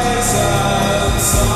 silence.